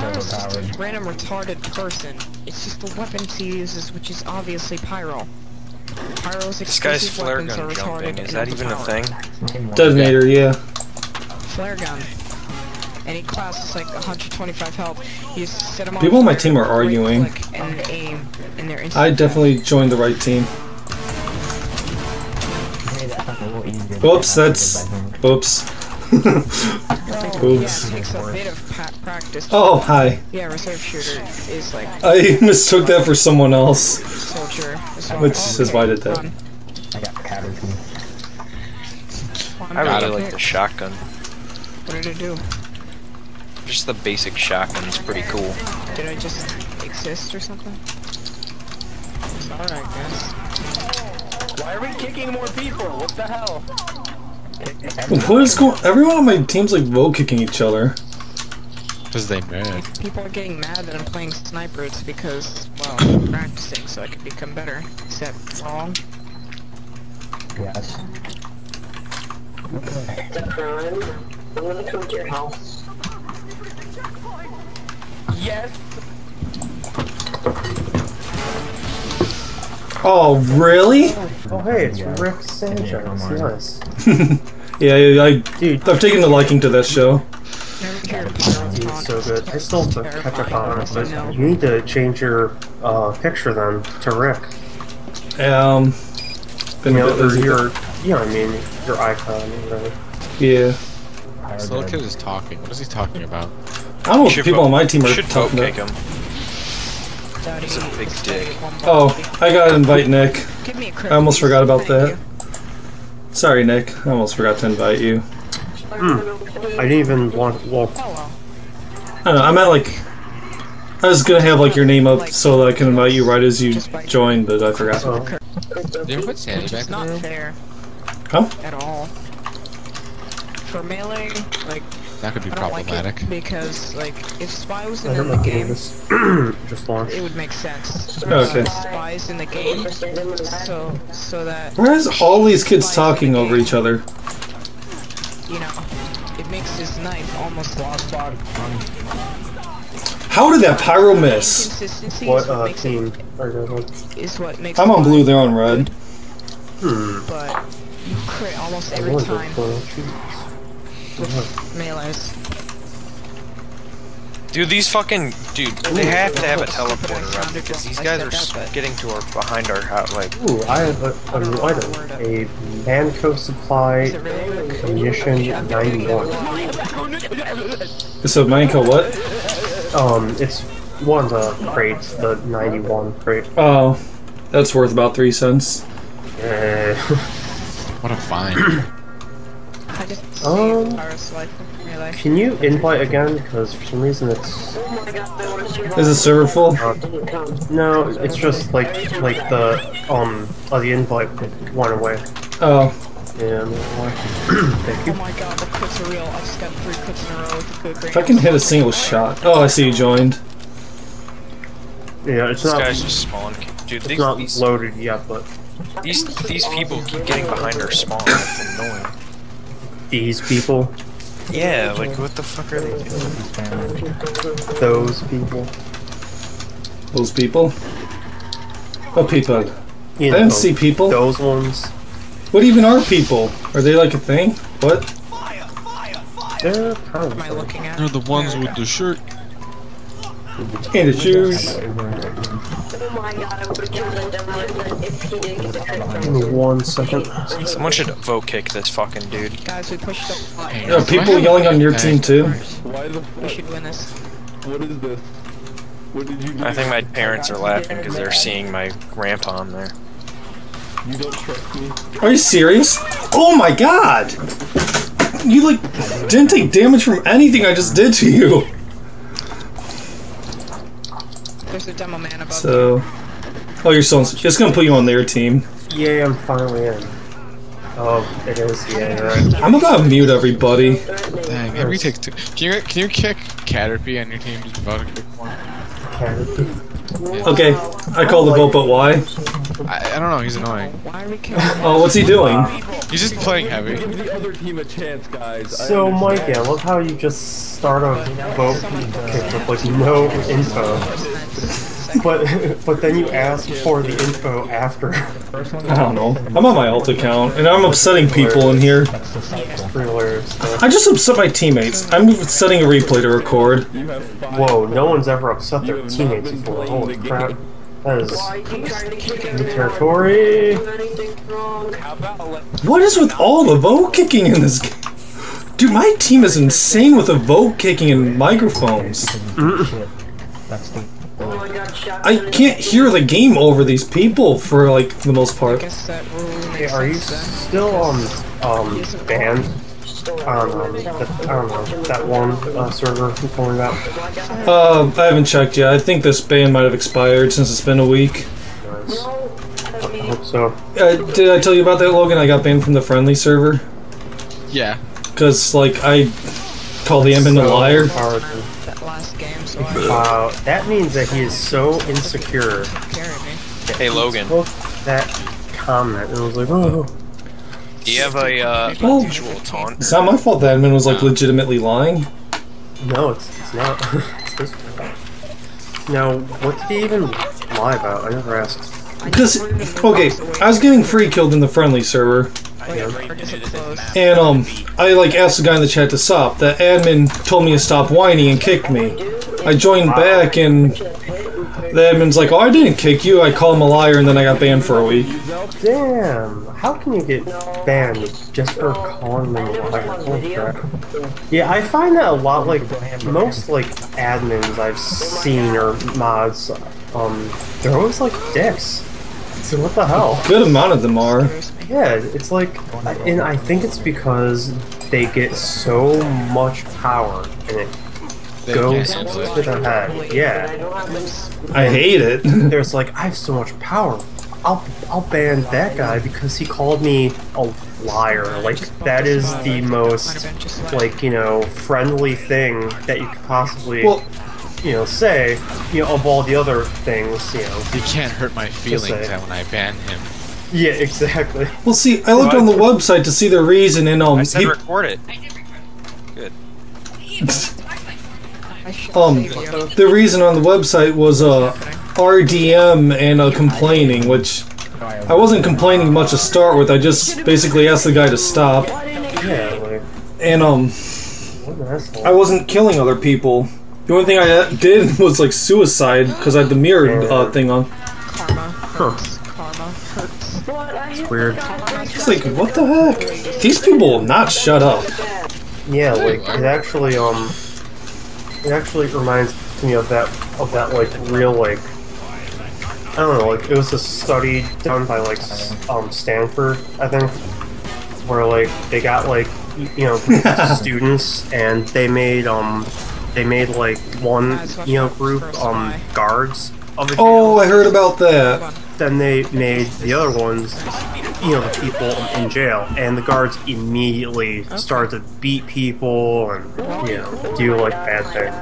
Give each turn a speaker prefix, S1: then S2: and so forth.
S1: Pyro's just a random retarded person. It's just the weapons he uses, which is obviously Pyro. Pyro's
S2: This guy's
S1: exclusive
S2: flare
S1: weapons
S2: gun
S1: are
S2: jumping.
S1: retarded
S2: Is that even a thing?
S3: Name one.
S4: Detonator, yeah.
S1: Flare gun. Any class is like 125 health. You set set 'em on
S4: People on my team are arguing.
S1: click, And aim, and they're
S4: I
S1: instantly
S4: definitely joined the right team.
S3: Made that a little easier.
S4: Whoops, that's. Oops.
S1: Well,
S4: Oops.
S1: Yeah, it takes a bit of practice.
S4: Oh, hi.
S1: Yeah, reserve shooter is like
S4: I mistook that for someone else.
S1: soldier.
S4: Which
S1: Oh,
S4: is why I did that.
S3: I got Caterpie.
S1: I'm
S2: I really like the shotgun.
S1: What did it do?
S2: Just the basic shotgun's pretty cool.
S1: Did I just exist or something? It's alright, guys.
S5: Why are we kicking more people? What the hell?
S4: What is going? Everyone on my team's like vote kicking each other.
S6: Because they mad.
S1: People are getting mad that I'm playing sniper, it's because, well, I'm practicing so I can become better. Is that wrong?
S3: Yes. Okay.
S7: I'm gonna come to your house.
S5: Yes.
S4: Oh, really?
S8: Oh hey, it's Rick Sanchez. Nice.
S4: Yeah, I, I,
S8: Dude,
S4: I've taken a liking to this show.
S1: Never heard of Pyro's
S8: he's so good. I still have to catch up on it, but you need to change your uh, picture then to Rick.
S4: Um, been
S8: You
S4: a bit
S8: or
S4: busy.
S8: your, yeah, I mean, your icon. or whatever.
S4: Yeah.
S6: This little kid is talking. What is he talking about?
S4: I don't know what people
S2: vote-
S4: on my team are talking
S2: kick
S4: about.
S2: him.
S1: Daddy,
S2: He's a big dick.
S1: get one
S4: Oh,
S1: body.
S4: I gotta invite Nick.
S1: Give me a crit,
S4: I almost forgot about
S1: Thank
S4: that. Sorry, Nick. I almost forgot to invite you. Hmm.
S8: I didn't even want. Well,
S1: Oh.
S4: I don't know. I meant like. I was gonna have like your name up so that I can invite you right as you join, but I forgot.
S8: Oh.
S6: Did you put
S1: Sandvich
S6: back
S1: is
S6: in the
S1: not
S6: room?
S1: fair
S4: Huh?
S1: at all. For melee, like,
S6: That could be
S1: I don't like
S6: problematic.
S1: it because, like, if Spy was
S8: I
S1: in the game.
S8: Just launched.
S1: it would make sense.
S4: Okay.
S1: Spies in the game, so so that
S4: Why is all these kids talking over each other?
S1: you know, it makes his knife almost lost bog.
S4: How did that pyro miss?
S1: Consistency
S8: What
S1: is what
S8: uh,
S1: makes
S8: team
S1: it,
S8: are you guys on?
S1: is what makes
S4: I'm on blue, they're on red.
S8: Hmm.
S1: but you crit almost every time
S8: Well, shoot.
S1: With melees.
S2: Dude, these fucking dude, they have to have a teleporter up because these guys are getting to our behind our house. Like,
S8: Ooh, I have a, a new item. A Mann Co. supply
S1: Is it really quick?
S8: ammunition 91.
S4: So Mann Co., what?
S8: Um, it's one of the crates, the 91 crate.
S4: Oh, that's worth about three cents.
S8: Eh.
S6: What a find.
S1: I just
S8: Um,
S1: see Pyro's life.
S8: Can you invite again? Because for some reason it's
S7: my god, I want to see
S4: Is the server full?
S7: didn't
S8: no, it's just like like the um oh the invite went away.
S4: Oh,
S8: Yeah, no, why? Thank
S1: Oh my god, the crits are real. I just got three crits in a row with a good
S4: if I can hit a single shot. Oh, I see you joined.
S8: Yeah, it's
S2: this
S8: not
S2: guy's just spawn. Dude,
S8: it's
S2: these
S8: not
S2: these,
S8: loaded yet, but
S2: these these people keep getting behind our spawn. It's annoying.
S8: These people,
S2: Yeah, like what the fuck are they doing?
S8: those people,
S4: Those people. What people?
S8: you
S4: I
S8: know,
S4: didn't see people.
S8: those ones.
S4: What even are people? Are they like a thing? What?
S8: They're kind of
S1: Am I looking at?
S6: They're the ones with the shirt.
S4: And the shoes.
S7: Oh my god, I would have killed that devil if he didn't get the
S8: Give me one second.
S2: Someone should vote kick this fucking dude.
S1: Guys, we pushed up.
S6: Hey,
S4: Are people yelling on your team too?
S5: Why the
S1: We should win this.
S5: What is this? What did you do?
S2: I think my parents are laughing because they're seeing my grandpa on there.
S5: You don't trust me.
S4: Are you serious? Oh my god! You like didn't take damage from anything I just did to you.
S1: There's a demo man above.
S4: So, oh, you're still. It's gonna put you on their team.
S8: Yeah, I'm finally in. Oh, it is. Yeah, right.
S4: I'm about to mute everybody.
S6: Dang, every takes two. Can you can you kick Caterpie on your team just vote a quick one?
S4: Okay, I call the vote, but why?
S6: I, I don't know. He's annoying.
S1: Why are we killing
S4: Oh, what's he doing?
S6: He's just playing heavy.
S5: Give the other team a chance, guys.
S8: So,
S5: understand.
S8: Mike, I love how you just start a vote kick with like no info, but but then you ask for the info after.
S4: I don't know. I'm on my alt account, and I'm upsetting people in here. I just upset my teammates. I'm setting a replay to record.
S5: You have five.
S8: Whoa, no one's ever upset their
S5: You have not
S8: teammates before. Holy crap. That is
S7: Why are you trying to kick
S8: new
S7: me?
S8: territory.
S7: Do anything wrong?
S5: How about let
S4: What is with all the vote kicking in this game? Dude, my team is insane with the vote kicking and microphones.
S3: That's the.
S7: My god, shot.
S4: I can't hear the game over these people for like the most part.
S1: guess that rule
S8: Hey, are you
S1: sense then.
S8: still um um banned on um, the, I don't know that one uh, server you told me about?
S4: Uh, I haven't checked yet. I think this ban might have expired since it's been a week.
S8: Nice. I hope so.
S4: Uh, did I tell you about that, Logan? I got banned from the friendly server
S6: Yeah.
S4: because like I called the admin a
S8: So
S4: liar.
S8: hard. Wow, that means that he is so insecure.
S2: Hey Logan,
S8: that comment and was like, oh,
S2: do you have a uh,
S4: Well,
S2: unusual taunt?
S4: It's not my fault the admin was like legitimately lying.
S8: no, it's, it's not. it's this one. Now, what did he even lie about? I never asked.
S4: Because okay, I was getting free killed in the friendly server,
S1: Or does it close?
S4: and um, I like asked the guy in the chat to stop. The admin told me to stop whining and kicked me. I joined back, and the admin's like, "Oh, I didn't kick you. I called him a liar, and then I got banned for a week."
S8: Damn, how can you get banned just for calling them a liar? Yeah, I find that a lot like most like admins I've seen or mods, um, they're always like dicks. So what the hell?
S4: Good amount of them are.
S8: Yeah, it's like, and I think it's because they get so much power and it goes to the head. Yeah,
S4: I hate it.
S8: there's like I have so much power. I'll I'll ban that guy because he called me a liar. Like that is the most like you know friendly thing that you could possibly
S4: well,
S8: you know say. You know of all the other things. You know.
S6: You can't hurt my feelings that when I ban him.
S8: Yeah, exactly.
S4: well. See, I looked on the website to see the reason, and um,
S2: I said
S4: he,
S2: record it. Good.
S1: I should
S4: um,
S1: save you.
S4: the reason on the website was uh, RDM and uh, complaining, which I wasn't complaining much to start with. I just basically asked the guy to stop, and um,
S8: what an asshole.
S4: I wasn't killing other people. The only thing I uh, did was like suicide because I had the mirror uh, thing on.
S1: Karma hurts. Karma hurts.
S8: Weird.
S4: It's like, what the heck? These people will not shut up.
S8: Yeah, like it actually um it actually reminds me of that of that like real like I don't know, like it was a study done by like um Stanford, I think, where like they got like you know students and they made um they made like one you know group um guards of the
S4: Oh. I heard about that.
S8: Then they made the other ones you know the people in jail and the guards immediately start to beat people and you know do like bad things.